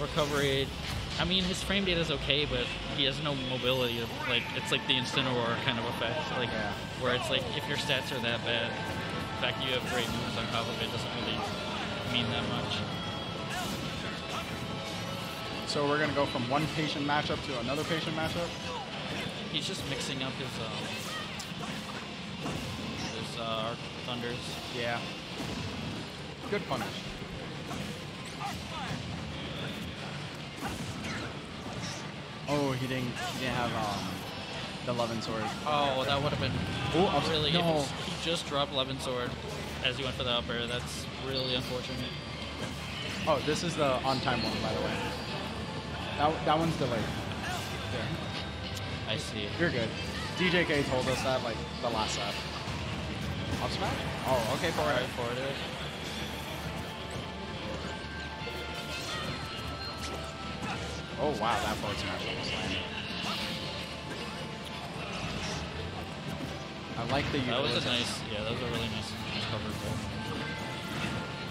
recovery. I mean, his frame data is okay, but he has no mobility. Of, like it's like the Incineroar kind of effect, like Yeah. where it's like if your stats are that bad, the fact you have great moves on top of it doesn't really mean that much. So we're gonna go from one patient matchup to another patient matchup. He's just mixing up his um, his uh, thunders. Yeah. Good punish. Oh, he didn't. He didn't have um, the Levin sword. Oh, that would have been Oh, really. no. He just dropped Levin Sword as he went for the up air. That's really unfortunate. Oh, this is the on-time one, by the way. That, that one's delayed. There. I see. You're good. DJK told us that like the last set. Up smash? Oh, okay, for Alright, it. forward Oh wow, that forward smash almost landed. I like the That was a utility. nice. Yeah, that was a really nice, nice cover goal.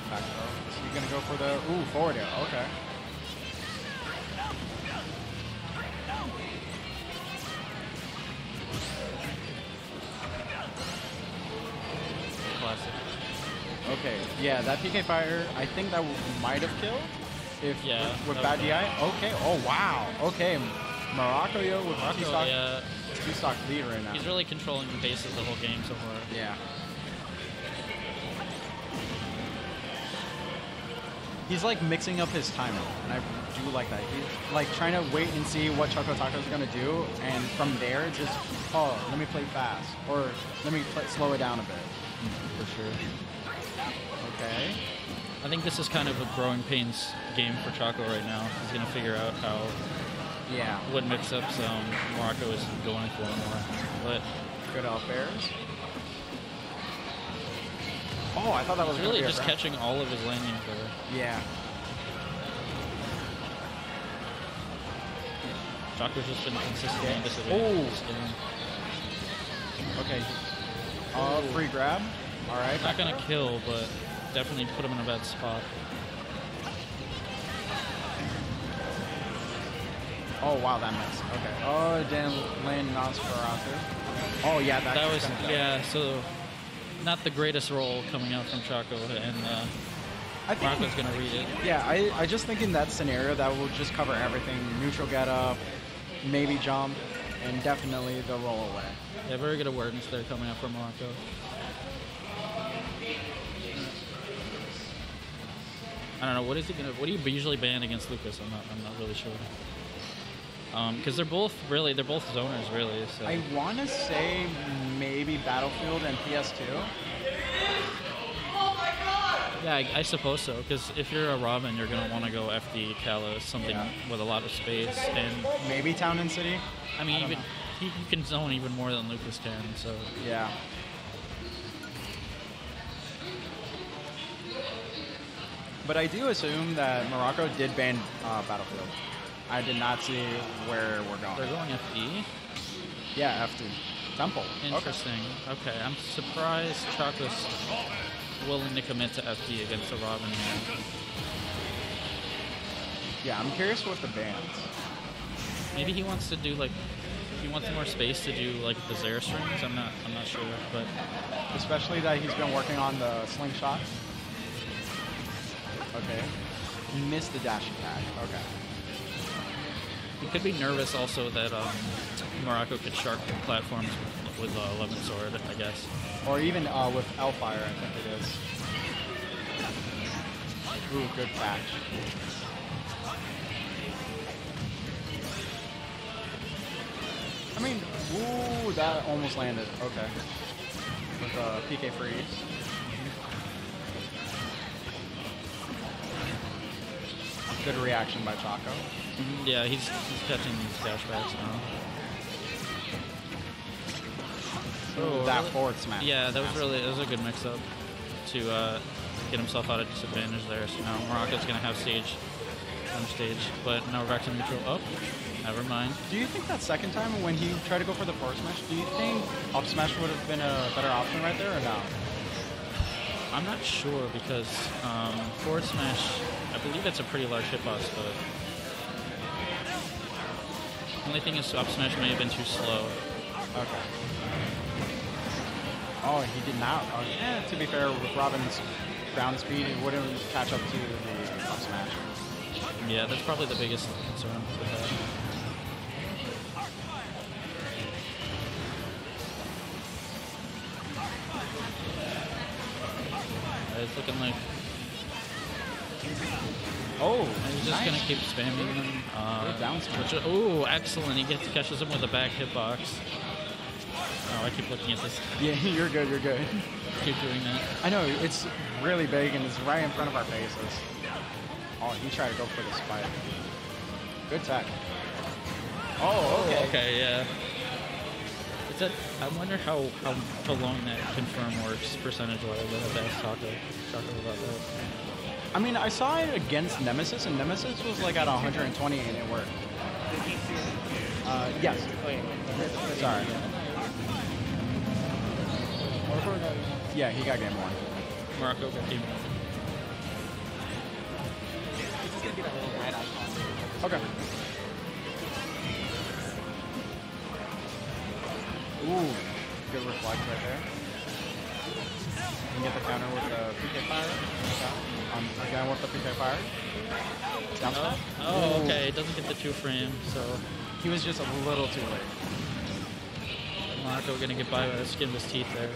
Back throw. Is he gonna go for the ooh forward air? Okay. Classic. Okay. Yeah, that PK fire. I think that might have killed if Yeah, with, with bad DI. Okay. Oh wow. Okay. morrocoYo with Morocco, two stock yeah, two stock lead right now. he's really controlling the base of the whole game so far. Yeah. He's like mixing up his timing, and I do like that. He's like trying to wait and see what Choco Taco is gonna do, and from there just, oh, let me play fast, or let me play, slow it down a bit. Mm-hmm, for sure. Okay. I think this is kind of a growing pains game for Choco right now. He's gonna figure out how Yeah. what mix-ups um, Morocco is going for more. But Good up airs. Oh, I thought that was he's really just catching all of his landings there. Yeah. Choco's just been consistently Okay. in disadvantage. Oh. Okay. Uh, free grab. All right. Not gonna kill, but definitely put him in a bad spot. Oh wow, that missed. Okay. Oh, damn, land Nosferatu. Oh yeah, that, That was gonna yeah. So not the greatest roll coming out from Choco, and uh, I think. Morocco's gonna read it. Yeah, I, I just think in that scenario that will just cover everything. Neutral get up, maybe jump, and definitely the roll away. Yeah, very good awareness there coming out from Morocco. I don't know what is he gonna. What do you usually ban against Lucas? I'm not. I'm not really sure. Um, because they're both really. They're both zoners really. So I want to say maybe Battlefield and PS2. yeah, I, I suppose so. Because if you're a Robin, you're gonna want to go FD Kalos, something Yeah. with a lot of space. And Maybe Town and City. I mean, I even he, you can zone even more than Lucas can. So Yeah. But I do assume that Morocco did ban uh, Battlefield. I did not see where we're going. they're going FD. Yeah, F2. Temple. Interesting. Okay, I'm surprised Choco's willing to commit to FD against a Robin here. Yeah, I'm curious what the bans. Maybe he wants to do like he wants more space to do like the Zera strings. I'm not I'm not sure, but Especially that he's been working on the slingshot. Okay. He missed the dash attack. Okay. he could be nervous also that um, Morocco could shark platforms with, with uh, Levin Sword, I guess. Or even uh, with Elfire, I think it is. Ooh, good catch. I mean, ooh, that almost landed. Okay. With uh, PK freeze. Good reaction by Choco. Yeah, he's, he's catching these dashbacks now. Ooh, that forward smash. Yeah, that was really that was a good mix up to uh, get himself out of disadvantage there. So now Morocco's gonna have stage on stage, but now we're back to neutral. Up. never mind. Do you think that second time when he tried to go for the forward smash, do you think up smash would have been a better option right there or no? I'm not sure because um, forward smash I believe it's a pretty large hitbox, but The only thing is up smash may have been too slow. Okay. Oh, he did not. Oh, yeah, to be fair, with Robin's ground speed, he wouldn't catch up to the up smash. Yeah, that's probably the biggest concern with that. It's looking like Oh, he's just nice. gonna keep spamming them. Uh, Good down smash. which, ooh, excellent! He gets catches him with a back hitbox. Oh, I keep looking at this. Yeah, you're good, you're good. Keep doing that. I know, it's really big and it's right in front of our faces. Oh, he tried to go for the spike. Good tech. Oh, okay. Okay, yeah. Is that, I wonder how, how, how long that confirm works percentage-wise. I have to ask Taco, Taco about that. I mean, I saw it against Nemesis, and Nemesis was like at 120 and it worked. Uh, yes. Sorry. Yeah, he got game one. Morocco got game one. Two frame, so He was just a little too late. Morocco gonna get by with a skin of his teeth there.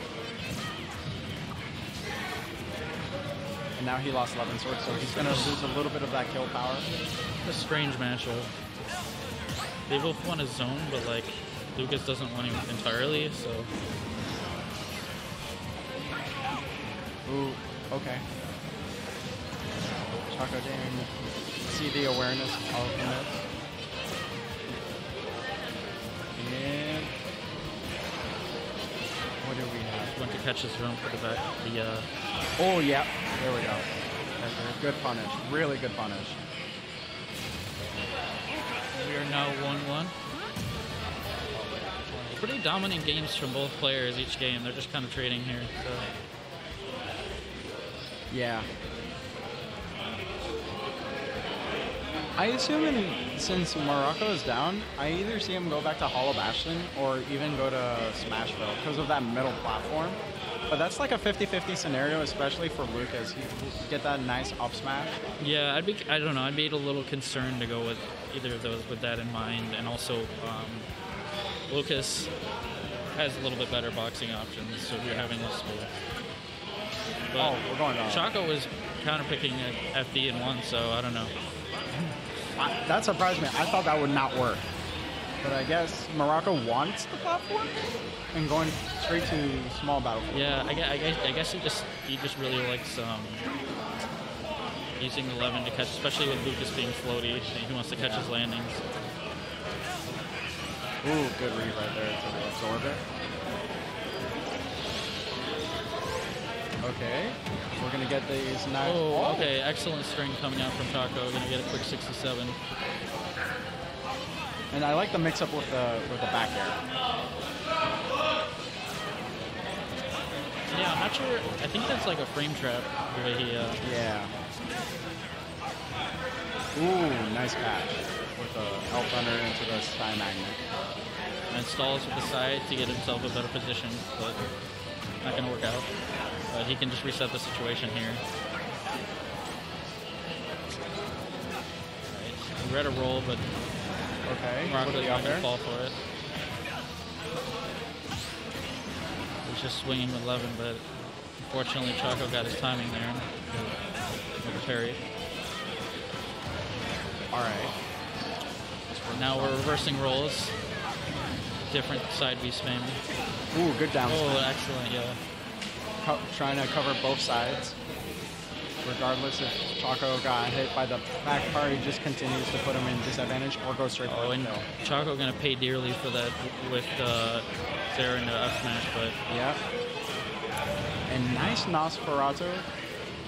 And now he lost Levin swords, so he's gonna lose a little bit of that kill power. A strange matchup. They both want a zone, but like Lucas doesn't want him entirely, so Ooh, okay. Choco Jane, see the awareness of this. Do we have? went to catch his zone for the back. The uh, Oh yeah, there we go. Good punish, really good punish. we are now one-one. Pretty dominant games from both players each game. They're just kind of trading here. So. Yeah. I assume in, since Morocco is down, I either see him go back to Hollow Bastion or even go to Smashville because of that middle platform. But that's like a 50-50 scenario, especially for Lucas. He get that nice up smash. Yeah, I'd be. I don't know. I'd be a little concerned to go with either of those with that in mind, and also um, Lucas has a little bit better boxing options, so if you're having this. But Oh, we're going on. Choco was counterpicking at FD in one, so I don't know. I, that surprised me. I thought that would not work. But I guess Morocco wants the platform and going straight to small battlefield. Yeah, I guess, I guess, I guess he just he just really likes um, using the Levin to catch, especially with Lucas being floaty. And he wants to catch his landings. Ooh, good read right there to absorb it. Okay, we're gonna get these nice. Oh, okay, excellent string coming out from Taco. Gonna get a quick 67. And I like the mix up with the with the back air. Yeah, I'm not sure. I think that's like a frame trap. Way he, uh, Yeah. Ooh, nice catch with the Elf Thunder into the PSI Magnet. And stalls with the side to get himself a better position, but not gonna work out. But he can just reset the situation here. Right. We read a roll, but Okay, the not fall for it. He's just swinging with Levin, but unfortunately Choco got his timing there with parry. All right. Now we're reversing rolls. Different side B spamming. Ooh, good down. Oh, excellent, yeah. Co- trying to cover both sides. Regardless if Choco got hit by the back part, he just continues to put him in disadvantage or go straight for Oh, the and. Choco gonna pay dearly for that with uh, Sarah the up smash, but Yeah. And nice Nosferatu.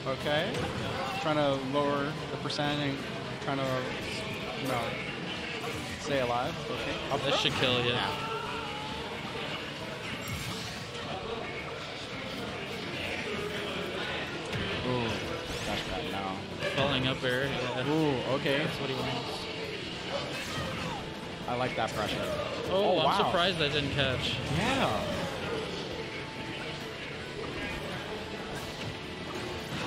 Okay. Trying to lower the percent and trying to, you know, stay alive. Okay. Up that should kill you. Yeah. Falling up air. Yeah. Ooh, okay. That's what he wants. I like that pressure. Oh, oh, I'm wow. surprised I didn't catch. Yeah.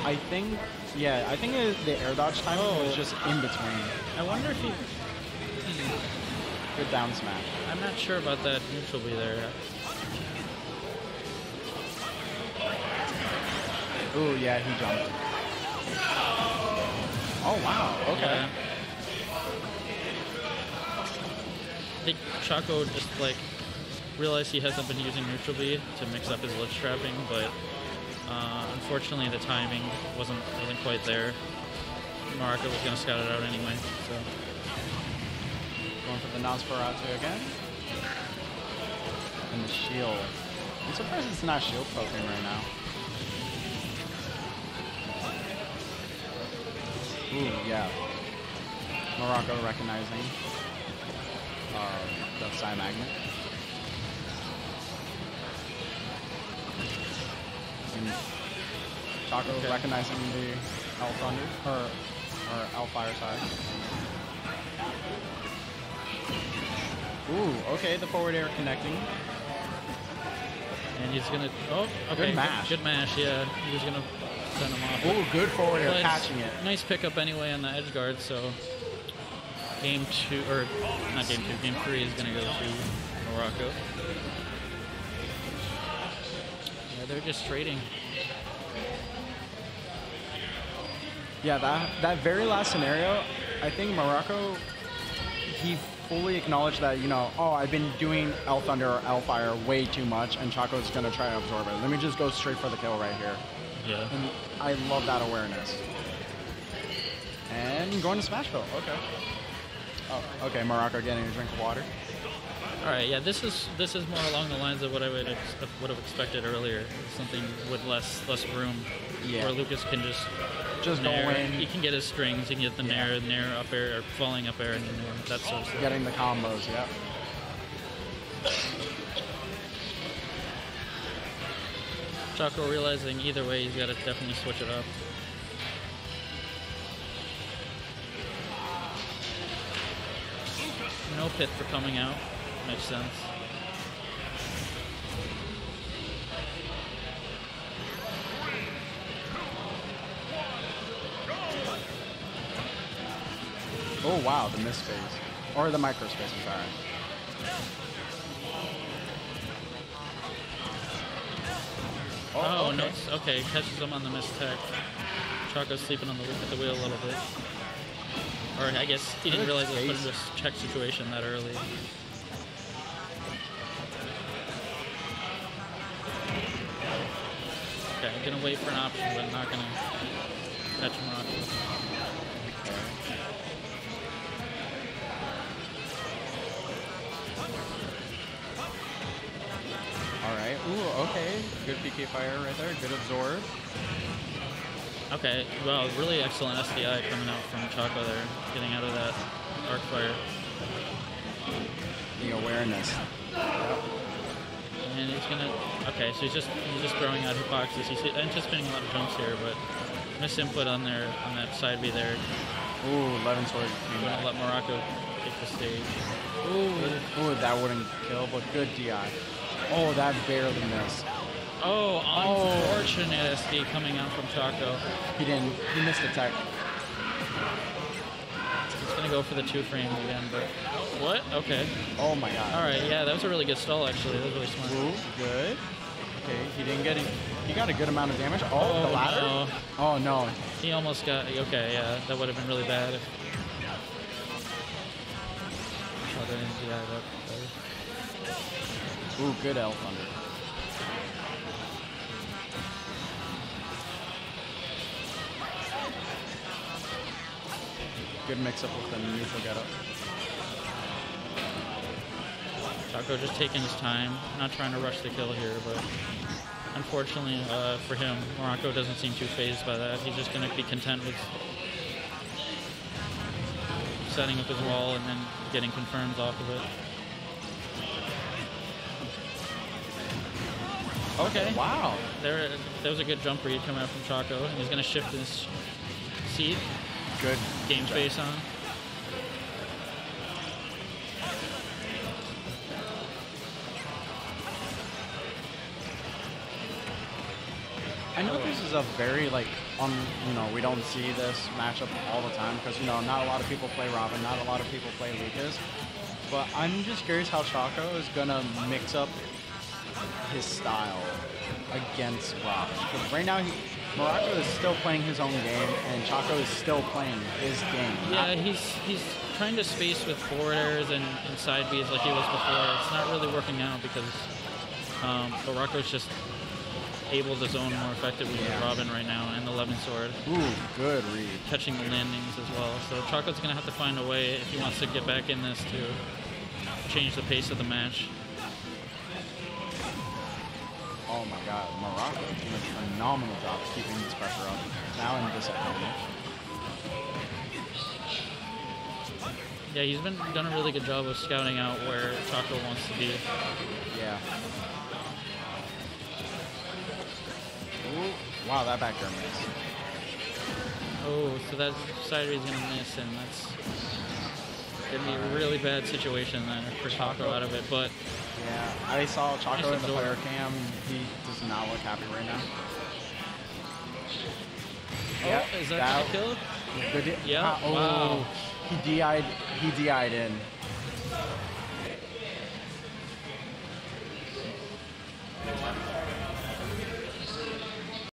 I think, yeah, I think it, the air dodge time Oh. was just in between. I wonder if he. Hmm. Good down smash. I'm not sure about that neutral be there. Ooh, yeah, he jumped. Oh, wow. Okay. Yeah. I think Choco just like realized he hasn't been using neutral B to mix up his ledge trapping, but uh, unfortunately the timing wasn't wasn't quite there. Marco was gonna scout it out anyway, so Going for the Nosferatu again. And the shield. I'm surprised it's not shield poking right now. Ooh, yeah. Morocco recognizing uh, the PSI Magnet. And Choco Okay. recognizing the L Thunder, or, or L Fire side. Ooh, okay, the forward air connecting. and he's gonna oh okay mash. good mash yeah he was gonna him off. Ooh, good forward air, catching it. Nice pickup anyway on the edge guard, so game two, or not game two, game three is going to go to Morocco. Yeah, they're just trading. Yeah, that that very last scenario, I think Morocco, he fully acknowledged that, you know, oh, I've been doing L Thunder or L Fire way too much, and Choco's gonna try to absorb it. Let me just go straight for the kill right here. Yeah. And I love that awareness. And going to Smashville, okay. Oh, okay, Morocco getting a drink of water. All right, yeah, this is this is more along the lines of what I would ex- would have expected earlier. Something with less less room, Yeah. where Lucas can just Just go in. He can get his strings. He can get the Yeah. nair, nair up air, or falling up air, and then nair, that sort of stuff. Getting the combos, yep. Choco realizing either way he's got to definitely switch it up. No pit for coming out. Makes sense. Oh wow, the miss phase. Or the micro space, I'm sorry. Oh, oh, okay. no, okay, catches him on the missed tech. Choco's sleeping on the at the wheel a little bit. Or I guess he didn't realize it was put in face. this check situation that early. Okay, I'm gonna wait for an option, but I'm not gonna catch him rock. Ooh, okay. Good PK fire right there. Good absorb. Okay, well, really excellent SDI coming out from Choco there, getting out of that arc fire. The awareness. And he's gonna. Okay, so he's just he's just throwing out hitboxes. He's anticipating a lot of jumps here, but miss input on there on that side B there. Ooh, Levin sword. I'm gonna let Morocco take the stage. Ooh. Ooh, that wouldn't kill, but good DI. Oh, that barely missed. Oh, oh. unfortunate SD coming out from Choco. He didn't. He missed the tech. He's gonna go for the two frame again, but what? Okay. Oh my god. All right. Yeah, that was a really good stall actually. That was really smart. Ooh, good. Okay, he didn't get it. He got a good amount of damage. Oh, Oh, the ladder? no. Oh no. He almost got. Okay, yeah, that would have been really bad if. Oh, Ooh, good L Thunder. Good mix up with the neutral get up. Choco just taking his time, not trying to rush the kill here, but unfortunately uh, for him, Morocco doesn't seem too phased by that. He's just going to be content with setting up his wall and then getting confirms off of it. Okay. Wow. There, there was a good jump read coming out from Choco, and he's going to shift his seat, Good game face on. I know this is a very like um you know we don't see this matchup all the time because you know not a lot of people play Robin, not a lot of people play Lucas. But I'm just curious how Choco is gonna mix up his style against. Because right now he, Morocco is still playing his own game and Choco is still playing his game. Yeah, he's he's trying to space with forward airs and, and side Bs like he was before. It's not really working out because um, Baracco's just able to zone more effectively Yeah. with Robin right now and the Levin sword, Ooh, good read. catching the landings as well. So Choco's gonna have to find a way if he wants to get back in this to change the pace of the match. Oh my god, Morocco doing a phenomenal job keeping this pressure up. Now in disadvantage. Yeah, he's been done a really good job of scouting out where Choco wants to be. Yeah. Ooh, wow, that back air miss. Oh, so that side B's gonna miss, and that's gonna be a really bad situation then for Choco out of it. But Yeah, I saw Choco in the player cam. He does not look happy right now. oh, is that, gonna kill? Good. Yeah, oh, wow. He DI'd. He DI'd in.